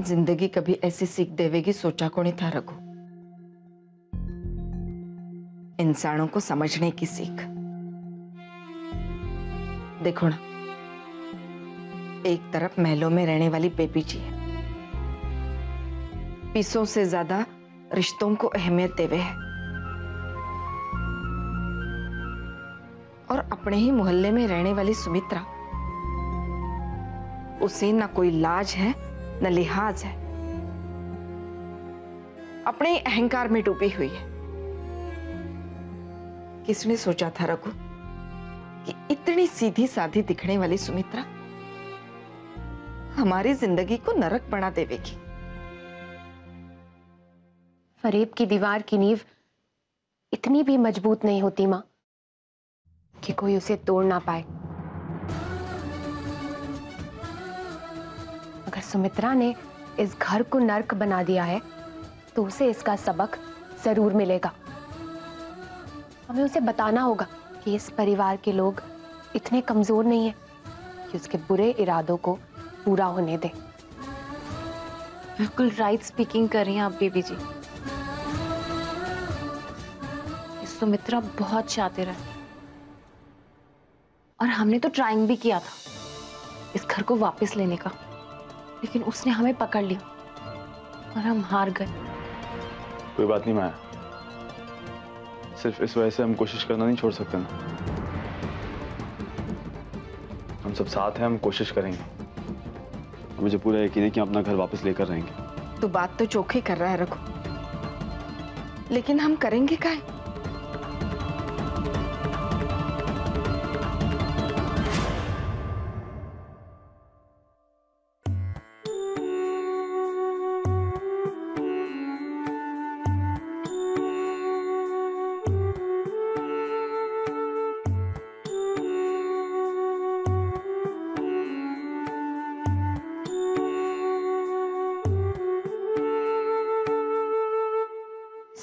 ज़िंदगी कभी ऐसी सीख देवेगी, सोचा को नहीं था रघु? इंसानों को समझने की सीख। देखो ना, एक तरफ़ महलों में रहने वाली बेबी जी है। पीसों से ज़्यादा रिश्तों को अहमियत देवे है। और अपने ही मोहल्ले में रहने वाली सुमित्रा, उसे ना कोई लाज है न लिहाज है। अपने अहंकार में डूबी हुई है। किसने सोचा था रघु, कि इतनी सीधी साधी दिखने वाली सुमित्रा हमारी ज़िंदगी को नरक बना देवेगी। फरेब की दीवार की नींव इतनी भी मज़बूत नहीं होती माँ, कि कोई उसे तोड़ ना पाए। अगर सुमित्रा ने इस घर को नर्क बना दिया है तो उसे इसका सबक ज़रूर मिलेगा। हमें उसे बताना होगा कि इस परिवार के लोग इतने कमज़ोर नहीं है कि उसके बुरे इरादों को पूरा होने दे। बिल्कुल राइट स्पीकिंग कर रही हैं आप, बेबी जी। सुमित्रा बहुत शातिर है। और हमने तो ट्राइंग भी किया था इस घर को वापस लेने का। लेकिन उसने हमें पकड़ लिया और हम हार गए। कोई बात नहीं माया। सिर्फ़ इस वजह से हम कोशिश करना नहीं छोड़ सकते ना। हम सब साथ हैं हम कोशिश करेंगे। मुझे पूरा यकीन है कि हम अपना घर वापस लेकर रहेंगे। तो बात तो चोखे कर रहा है रघु लेकिन हम करेंगे क्या?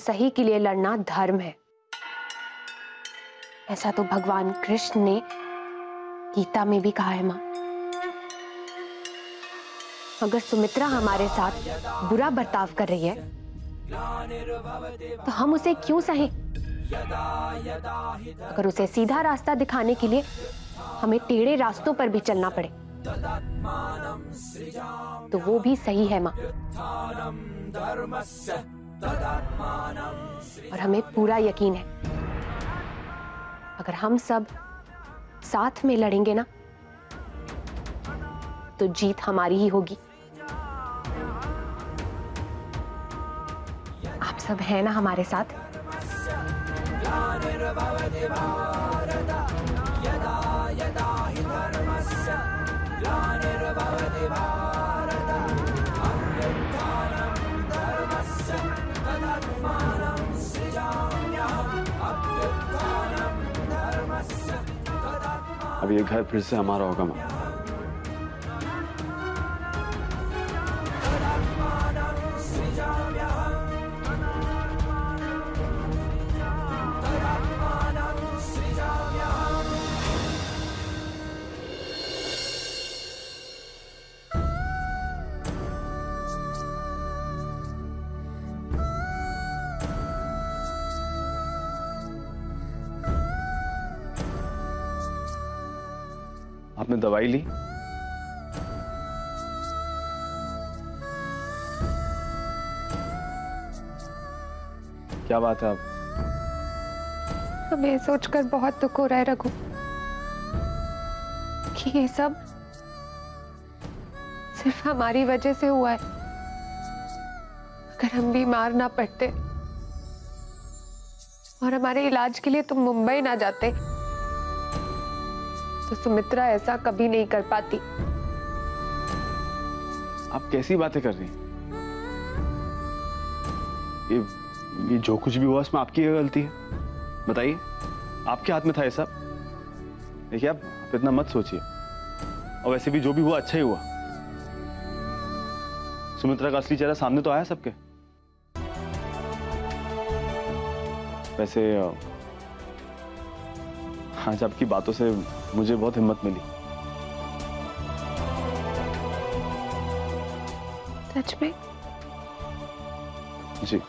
सही के लिए लड़ना धर्म है। ऐसा तो भगवान कृष्ण ने गीता में भी कहा है माँ। अगर सुमित्रा हमारे साथ बुरा बर्ताव कर रही है तो हम उसे क्यों सहें? अगर उसे सीधा रास्ता दिखाने के लिए हमें टेढ़े रास्तों पर भी चलना पड़े तो वो भी सही है माँ। और हमें पूरा यकीन है। अगर हम सब साथ में लड़ेंगे ना तो जीत हमारी ही होगी। आप सब हैं ना हमारे साथ? अब ये घर फिर से हमारा होगा माँ। आपने दवाई ली? क्या बात है आप? हमें सोचकर बहुत दुख हो रहा है, रघु। कि ये सब सिर्फ़ हमारी वजह से हुआ है। अगर हम बीमार ना पड़ते और हमारे इलाज के लिए तुम मुंबई ना जाते तो सुमित्रा ऐसा कभी नहीं कर पाती। आप कैसी बातें कर रही ये ये जो कुछ भी हुआ उसमें आपकी क्या गलती है? बताइए आपके हाथ में था ये सब? देखिए आप, इतना मत सोचिए। और वैसे भी जो भी हुआ अच्छा ही हुआ। सुमित्रा का असली चेहरा सामने तो आया सबके। वैसे आज आपकी बातों से मुझे बहुत हिम्मत मिली। सच में? जी।